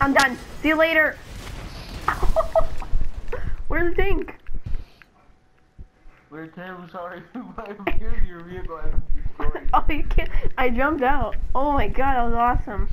I'm done. See you later. Where's the tank? We're terribly sorry. My view your vehicle destroyed. Oh, you can't. I jumped out. Oh my god, that was awesome.